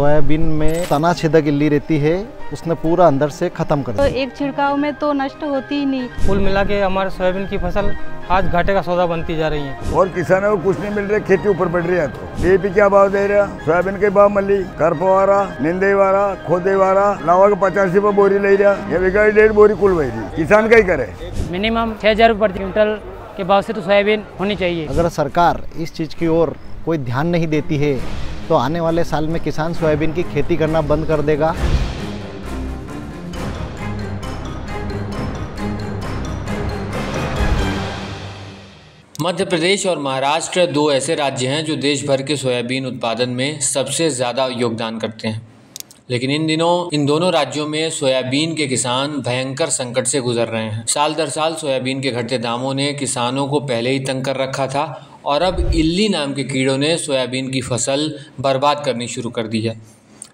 Soybean में तना छेदक इल्ली रहती है उसने पूरा अंदर से खत्म कर तो दिया। एक छिड़काव में तो नष्ट होती ही नहीं। कुल मिला के हमारे सोयाबीन की फ़सल आज घाटे का सौदा बनती जा रही है। और किसानों को कुछ नहीं मिल रहा खेती ऊपर बढ़ रही है तो। डीएपी क्या भाव दे रहा? सोयाबीन के भाव मल्ली। करपवारा निंदे वाला खोदे वाला लावा के पचास रुपये बोरी ले रहा। ये बिगा डेढ़ बोरी कुल बही रही किसान का ही करे? मिनिमम छह हज़ार रुपये प्रति क्विंटल के भाव से तो सोयाबीन होनी चाहिए। अगर सरकार इस चीज़ की ओर कोई ध्यान नहीं देती है तो आने वाले साल में किसान सोयाबीन की खेती करना बंद कर देगा। मध्य प्रदेश और महाराष्ट्र दो ऐसे राज्य हैं जो देश भर के सोयाबीन उत्पादन में सबसे ज़्यादा योगदान करते हैं। लेकिन इन दिनों, इन दोनों राज्यों में सोयाबीन के किसान भयंकर संकट से गुजर रहे हैं। साल दर साल सोयाबीन के घटते दामों ने किसानों को पहले ही तंग कर रखा था और अब इल्ली नाम के कीड़ों ने सोयाबीन की फ़सल बर्बाद करनी शुरू कर दी है।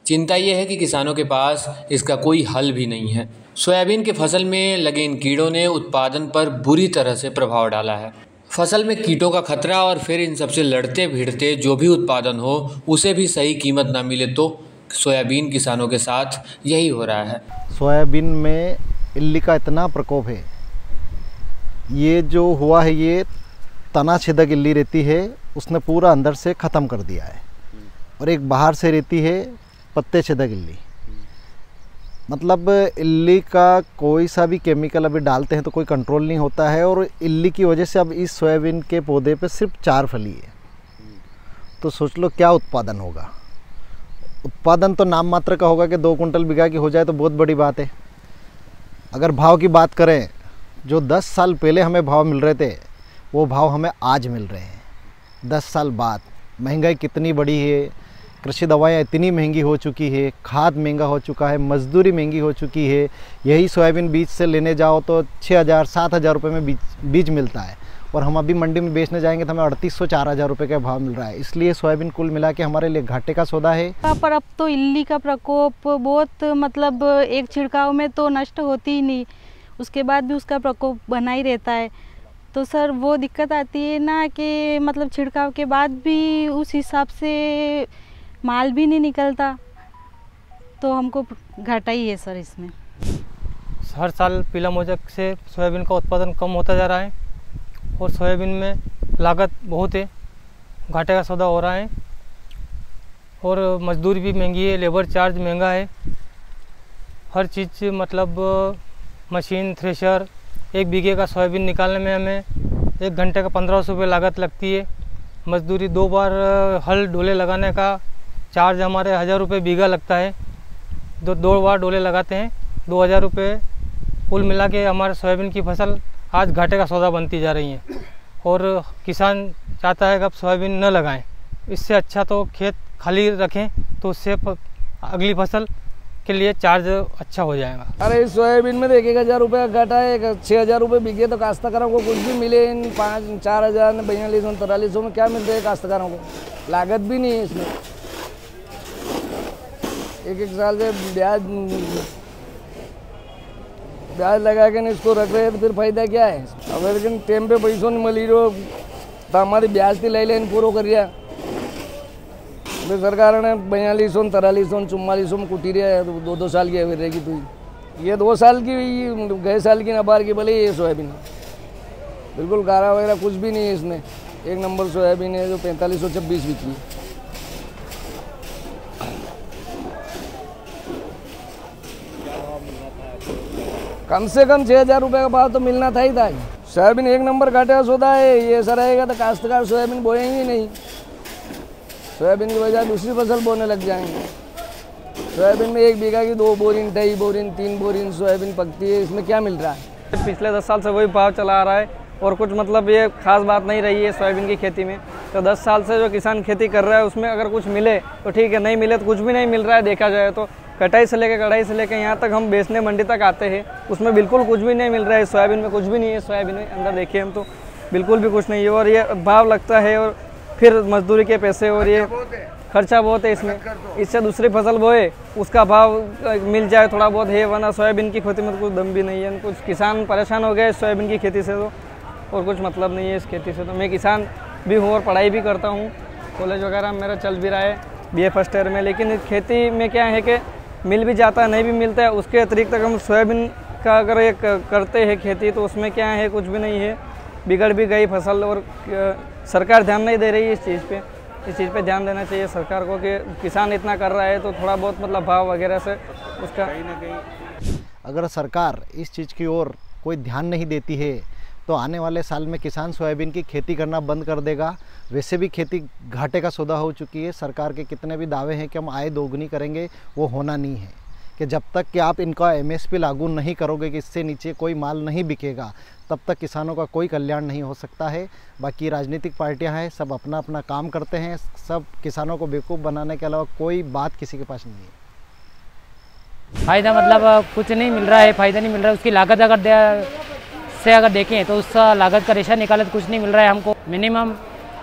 चिंता यह है कि किसानों के पास इसका कोई हल भी नहीं है। सोयाबीन के फ़सल में लगे इन कीड़ों ने उत्पादन पर बुरी तरह से प्रभाव डाला है। फ़सल में कीटों का खतरा और फिर इन सबसे लड़ते भिड़ते जो भी उत्पादन हो, उसे भी सही कीमत ना मिले तो सोयाबीन किसानों के साथ यही हो रहा है। सोयाबीन में इल्ली का इतना प्रकोप है। ये जो हुआ है ये तना छेदक इल्ली रहती है, उसने पूरा अंदर से ख़त्म कर दिया है। और एक बाहर से रहती है पत्ते छेदक इल्ली। मतलब इल्ली का कोई सा भी केमिकल अभी डालते हैं तो कोई कंट्रोल नहीं होता है और इल्ली की वजह से अब इस सोयाबीन के पौधे पे सिर्फ़ चार फली है। तो सोच लो क्या उत्पादन होगा। उत्पादन तो नाम मात्र का होगा कि दो कुंटल बिगा की हो जाए तो बहुत बड़ी बात है। अगर भाव की बात करें, जो दस साल पहले हमें भाव मिल रहे थे वो भाव हमें आज मिल रहे हैं। दस साल बाद, महँगाई कितनी बड़ी है, कृषि दवाएँ इतनी महँगी हो चुकी है, खाद महँगा हो चुका है, मजदूरी महँगी हो चुकी है, यही सोयाबीन बीज से लेने जाओ तो छः हज़ार, सात हज़ार रुपये में बीज बीज मिलता है। और हम अभी मंडी में बेचने जाएँगे तो हमें अड़तीस सौ चार हज़ार रुपये का भाव मिल रहा है। इसलिए सोयाबीन कुल मिला के हमारे लिए घाटे का सौदा है। पर अब तो इल्ली का प्रकोप बहुत मतलब एक छिड़काव में तो नष्ट होती ही नहीं। उसके बाद भी उसका प्रकोप बना ही रहता है। तो सर वो दिक्कत आती है ना कि मतलब छिड़काव के बाद भी उस हिसाब से माल भी नहीं निकलता। तो हमको घाटा ही है सर इसमें। हर साल पीला मोजक से सोयाबीन का उत्पादन कम होता जा रहा है और सोयाबीन में लागत बहुत है, घाटे का सौदा हो रहा है और मजदूरी भी महँगी है, लेबर चार्ज महँगा है। हर चीज़ मतलब मशीन, थ्रेशर एक बीघे का सोयाबीन निकालने में हमें एक घंटे का पंद्रह सौ रुपये लागत लगती है। मजदूरी दो बार हल डोले लगाने का चार्ज हमारे हज़ार रुपये बीघा लगता है। दो दो बार डोले लगाते हैं। दो हज़ार रुपये कुल मिला के हमारे सोयाबीन की फ़सल आज घाटे का सौदा बनती जा रही है। और किसान चाहता है कि अब सोयाबीन न लगाएँ। इससे अच्छा तो खेत खाली रखें तो उससे अगली फ़सल के लिए चार्ज अच्छा हो जाएगा। अरे, सोयाबीन में एक एक हज़ार रुपये का घाटा है छः हज़ार रुपये बिके तो काश्तकारों को कुछ भी मिले, इन पाँच, चार हज़ार बयालीस सौ तिरालीस सौ में क्या मिलते हैं काश्तकारों को? लागत भी नहीं है इसमें। एक एक साल से ब्याज ब्याज लगा के इसको रख रहे तो फिर फ़ायदा क्या है? अब लेकिन टाइम पे पैसों नहीं मिली रहो तो हमारी ब्याज थी, ले लेन पूरा करिए। फिर सरकार ने बयालीस सौ तिरालीस सौ चुम्मालीस सौ में कुटी रहा है तो दो दो साल की अवधि रहेगी तो। ये दो साल की गए साल की नबार की भले ये सोयाबीन बिल्कुल गारा वगैरह कुछ भी नहीं है इसमें। एक नंबर सोयाबीन है जो पैंतालीस सौ छब्बीस बिकी कम से कम छः हज़ार रुपये का भाव तो मिलना था ही था। सोयाबीन एक नंबर घाटे का सौदा है, ये ऐसा रहेगा तो काश्तकार सोयाबीन बोएँगे नहीं। सोयाबीन की बजाय दूसरी फ़सल बोने लग जाएँगे। सोयाबीन में एक बीघा की दो बोरिन ढाई बोरिन तीन बोरिन सोयाबीन पकती है, इसमें क्या मिल रहा है? पिछले दस साल से वही भाव चला आ रहा है और कुछ मतलब ये खास बात नहीं रही है सोयाबीन की खेती में। तो दस साल से जो किसान खेती कर रहा है, उसमें अगर कुछ मिले तो ठीक है, नहीं मिले तो कुछ भी नहीं मिल रहा है, देखा जाए तो। कटाई से लेकर कढ़ाई से लेकर यहाँ तक हम बेचने मंडी तक आते हैं, उसमें बिल्कुल कुछ भी नहीं मिल रहा है, सोयाबीन में कुछ भी नहीं है, सोयाबीन में अंदर देखिए हम तो बिल्कुल भी कुछ नहीं है और ये भाव लगता है और फिर मजदूरी के पैसे और ये खर्चा बहुत है। इसमें। इससे दूसरी फ़सल बोए उसका भाव मिल जाए थोड़ा बहुत है वरना सोयाबीन की खेती में तो कुछ दम भी नहीं है। कुछ किसान परेशान हो गए सोयाबीन की खेती से तो और कुछ मतलब नहीं है इस खेती से तो। मैं किसान भी हूँ और पढ़ाई भी करता हूँ। कॉलेज वगैरह मेरा चल भी रहा है बीए फ़र्स्ट ईयर में। लेकिन खेती में क्या है कि मिल भी जाता है नहीं भी मिलता है उसके अतिरिक्त अगर हम सोयाबीन का अगर एक करते हैं खेती तो उसमें क्या है कुछ भी नहीं है। बिगड़ भी गई फ़सल और सरकार ध्यान नहीं दे रही है इस चीज़ पे। इस चीज़ पे ध्यान देना चाहिए सरकार को कि किसान इतना कर रहा है तो थोड़ा बहुत मतलब भाव वगैरह से उसका कहीं ना कहीं अगर सरकार इस चीज़ की ओर कोई ध्यान नहीं देती है तो आने वाले साल में किसान सोयाबीन की खेती करना बंद कर देगा। वैसे भी खेती घाटे का सौदा हो चुकी है। सरकार के कितने भी दावे हैं कि हम आय दोगुनी करेंगे, वो होना नहीं है। कि जब तक कि आप इनका एमएसपी लागू नहीं करोगे, कि इससे नीचे कोई माल नहीं बिकेगा तब तक किसानों का कोई कल्याण नहीं हो सकता है। बाकी राजनीतिक पार्टियाँ हैं सब अपना अपना काम करते हैं सब किसानों को बेवकूफ़ बनाने के अलावा कोई बात किसी के पास नहीं है। फ़ायदा मतलब कुछ नहीं मिल रहा है फ़ायदा नहीं मिल रहा है। उसकी लागत अगर दे, से अगर देखें तो उसका लागत का रेशा निकाले तो कुछ नहीं मिल रहा है हमको। मिनिमम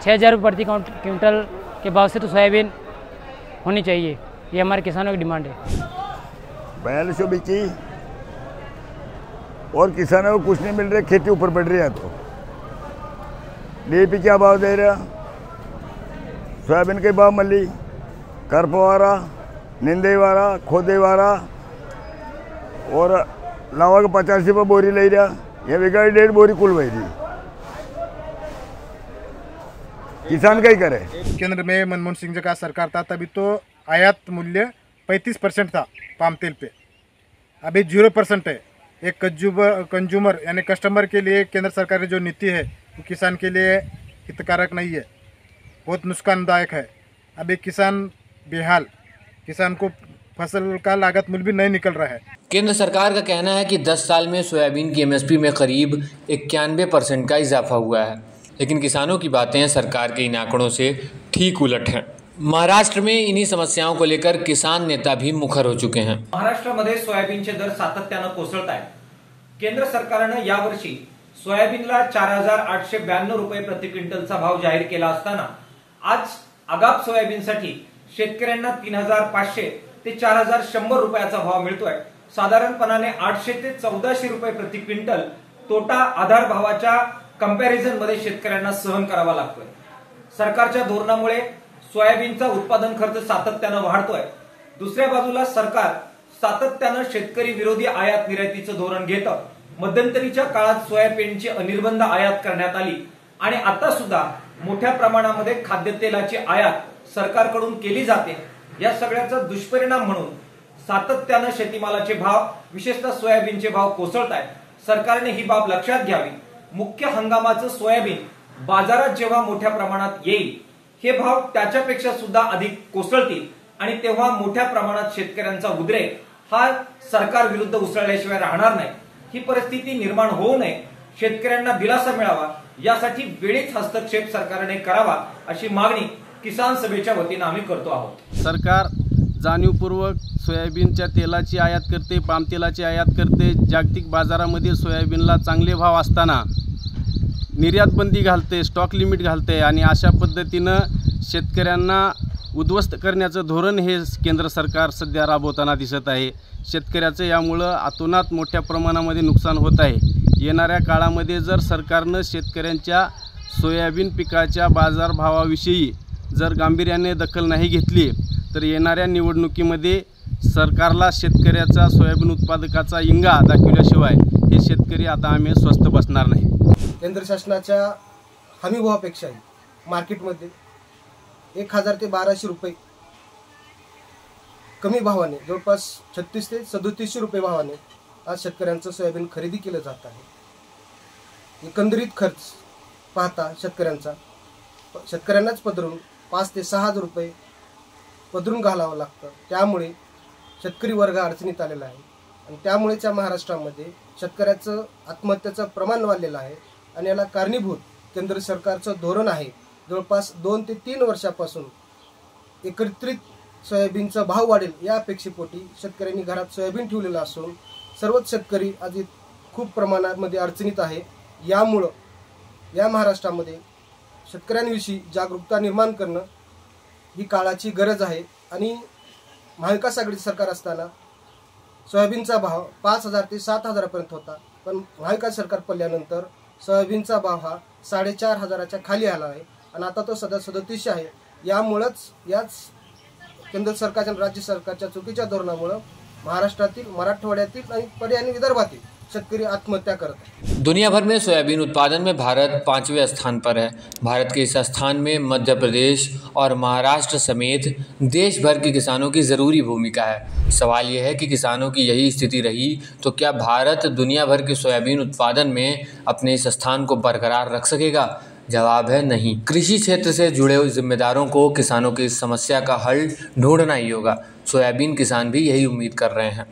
छः हज़ार रुपये प्रति क्विंटल के भाव से तो सोयाबीन होनी चाहिए। ये हमारे किसानों की डिमांड है। बयालीस सौ बिकी और किसानों को कुछ नहीं मिल रहा, खेती ऊपर बढ़ रही है तो। डीएपी क्या भाव दे रहा? सोयाबीन के भाव मल्ली, करपवारा, निंदेवारा, खोदेवारा, और लावा के पचास रुपये बोरी ले रहा, ये बिगा डेढ़ बोरी कुल वही रही किसान क्या ही करे? केंद्र में मनमोहन सिंह जी का सरकार था, तभी तो आयात मूल्य 35 परसेंट था, पाम तेल पे। अभी ज़ीरो परसेंट है। एक कंज्यूमर कंज्यूमर यानी कस्टमर के लिए केंद्र सरकार की जो नीति है, वो किसान के लिए हितकारक नहीं है। बहुत नुकसानदायक है। अभी किसान बेहाल, किसान को फ़सल का लागत मूल्य भी नहीं निकल रहा है। केंद्र सरकार का कहना है कि 10 साल में सोयाबीन की एमएसपी में करीब इक्यानवे परसेंट का इजाफा हुआ है। लेकिन किसानों की बातें सरकार के इन आंकड़ों से ठीक उलट हैं। महाराष्ट्र में इन्हीं समस्याओं को लेकर किसान नेता भी मुखर हो चुके हैं। महाराष्ट्रामध्ये सोयाबीनचे दर सातत्यानं कोसळत आहेत. केंद्र सरकारनं यावर्षी सोयाबीनला चार हजार आठशे ब्याण्णव रुपये प्रति क्विंटलचा भाव जाहीर केला असताना आज आगाप सोयाबीनसाठी शेतकऱ्यांना तीन हजार पाचशे ते चार हजार शंभर रुपयाचा भाव मिळतोय. साधारणपणाने आठशे ते चौदाशे रुपये प्रति क्विंटल तोटा आधार भावाच्या कंपॅरिझनमध्ये शेतकऱ्यांना सहन करावा लागतोय. सरकारच्या धोरणामुळे सोयाबीनचा उत्पादन खर्च सातत्यानं वाढतोय. दुसऱ्या बाजूला सरकार सातत्यानं शेतकरी विरोधी आयात निर्यातीचं धोरण घेतं. मध्यंतरीच्या काळात सोयाबीनची अनिर्बंध आयात करण्यात आली. आणि आता सुद्धा मोठ्या प्रमाणामध्ये खाद्यतेलाची आयात सरकारकडून केली जाते. या सगळ्याचा दुष्परिणाम म्हणून सातत्यानं शेतीमालाचे भाव विशेषतः सोयाबीनचे भाव कोसळत आहेत सरकारने ही बाब लक्षात घ्यावी. मुख्य हंगामाचं सोयाबीन बाजारात जेव्हा मोठ्या प्रमाणात येईल हे भाव त्याच्यापेक्षा सुद्धा अधिक कोसळतील. आणि तेव्हा मोठ्या प्रमाणात शेतकऱ्यांचा उद्रेक हा सरकार विरुद्ध उसळल्याशिवाय राहणार नाही. ही परिस्थिती निर्माण होऊ नये. शेतकऱ्यांना दिलासा मिळावा. यासाठी वेळीच हस्तक्षेप सरकारने करावा अशी मागणी किसान सभेच्या वतीनं आम्ही करतो आहोत. सरकार जाणीवपूर्वक सोयाबीनच्या तेलाची आयात करते पामतेलाची आयात करते. जागतिक बाजारामध्ये सोयाबीनला चांगले भाव असताना निर्यातबंदी घालते स्टॉक लिमिट घालते आणि अशा पद्धतीनं शेतकऱ्यांना उद्ध्वस्त करण्याचं धोरण हे केंद्र सरकार सध्या राबवताना दिसत आहे. शेतकऱ्याचं यामुळं आतोनात मोठ्या प्रमाणामध्ये नुकसान होत आहे. येणाऱ्या काळामध्ये जर सरकारनं शेतकऱ्यांच्या सोयाबीन पिकाच्या बाजारभावाविषयी जर गांभीर्याने दखल नाही घेतली तर येणाऱ्या निवडणुकीमध्ये सरकारला शेतकऱ्याचा सोयाबीन उत्पादकाचा इंगा दाखवल्याशिवाय हे शेतकरी आता आम्ही स्वस्त बसणार नाही केंद्र शासनाच्या हमीभावापेक्षाही मार्केटमध्ये एक हजार ते बाराशे रुपये कमी भावाने जवळपास छत्तीस ते सदोतीसशे रुपये भावाने आज शेतकऱ्यांचं सोयाबीन खरेदी केलं जात आहे. एकंदरीत खर्च पाहता शेतकऱ्यांचा शेतकऱ्यांनाच पदरून पाच ते सहा हजार रुपये पदरून घालावं लागतं. त्यामुळे शेतकरी वर्ग अडचणीत आलेला आहे. आणि त्यामुळेच या महाराष्ट्रामध्ये शेतकऱ्याचं आत्महत्याचं प्रमाण वाढलेलं आहे. आणि याला कारणीभूत केंद्र सरकारचं धोरण आहे. जवळपास दोन ते तीन वर्षापासून एकत्रित सोयाबीनचा भाव वाढेल या अपेक्षेपोटी शेतकऱ्यांनी घरात सोयाबीन ठेवलेलं असून सर्वच शेतकरी आज खूप प्रमाणामध्ये अडचणीत आहे. यामुळं या महाराष्ट्रामध्ये शेतकऱ्यांविषयी जागरूकता निर्माण करणं ही काळाची गरज आहे. आणि महाविकास आघाडी सरकार असताना सोयाबीनचा भाव पाच हजार ते सात हजारापर्यंत होता. पण महाविकास सरकार पडल्यानंतर सोयाबीनचा भाव हा साडेचार हजाराच्या खाली आला आहे आणि आता तो सध्या सदतीसशे आहे. यामुळंच याच केंद्र सरकारच्या राज्य सरकारच्या चुकीच्या धोरणामुळं महाराष्ट्रातील मराठवाड्यातील आणि पर्यायी विदर्भातील शेतकरी आत्महत्या करत आहेत दुनिया भर में सोयाबीन उत्पादन में भारत पाँचवें स्थान पर है। भारत के इस स्थान में मध्य प्रदेश और महाराष्ट्र समेत देश भर के किसानों की ज़रूरी भूमिका है। सवाल यह है कि किसानों की यही स्थिति रही तो क्या भारत दुनिया भर के सोयाबीन उत्पादन में अपने इस स्थान को बरकरार रख सकेगा? जवाब है नहीं। कृषि क्षेत्र से जुड़े हुए जिम्मेदारों को किसानों की समस्या का हल ढूंढना ही होगा। सोयाबीन किसान भी यही उम्मीद कर रहे हैं।